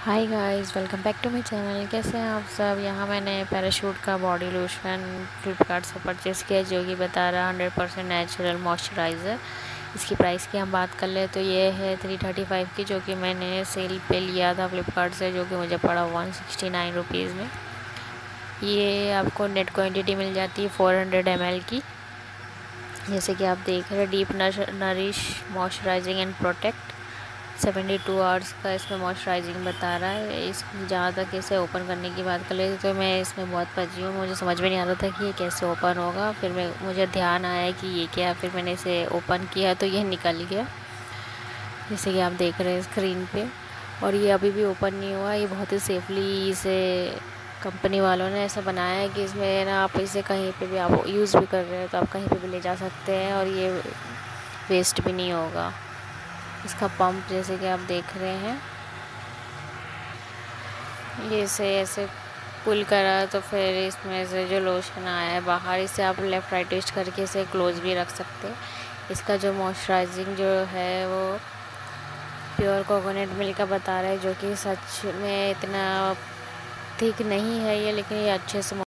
Hi guys welcome back to my channel कैसे हैं आप सब? यहाँ मैंने पैराशूट का बॉडी लोशन फ्लिपकार्ट से परचेज़ किया जो कि बता रहा हंड्रेड परसेंट नेचुरल मॉइस्चराइज़र इसकी प्राइस की हम बात कर ले तो ये है थ्री थर्टी फाइव की, जो कि मैंने सेल पे लिया था फ्लिपकार्ट से, जो कि मुझे पड़ा वन सिक्सटी नाइन रुपीज़ में. ये आपको नेट क्वान्टिटी मिल जाती है फोर हंड्रेड एम एल की. जैसे कि आप देख रहे हैं deep nourish moisturising and protect seventy two hours का इसमें मॉइस्चराइजिंग बता रहा है। इस, जहाँ तक इसे ओपन करने की बात कर ले तो मैं इसमें बहुत पची हूँ। मुझे समझ में नहीं आ रहा था कि ये कैसे ओपन होगा। फिर मैं, मुझे ध्यान आया कि ये क्या फिर मैंने इसे ओपन किया तो ये निकल गया। जैसे कि आप देख रहे हैं स्क्रीन पे। और ये अभी भी ओपन नहीं हुआ। ये बहुत ही सेफली इसे कंपनी वालों ने ऐसा बनाया है कि इसमें ना आप इसे कहीं पे भी, आप यूज़ भी कर रहे हैं तो आप कहीं पे भी ले जा सकते हैं और ये वेस्ट भी नहीं होगा। इसका पंप जैसे कि आप देख रहे हैं। ये से ऐसे पुल करा तो फिर इसमें से जो लोशन आया है बाहर, इसे आप लेफ़्ट राइट ट्विस्ट करके इसे क्लोज भी रख सकते हैं। इसका जो मॉइस्चराइजिंग जो है वो प्योर कोकोनट मिल्क का बता रहा है, जो कि सच में इतना ठीक नहीं है ये, लेकिन ये अच्छे से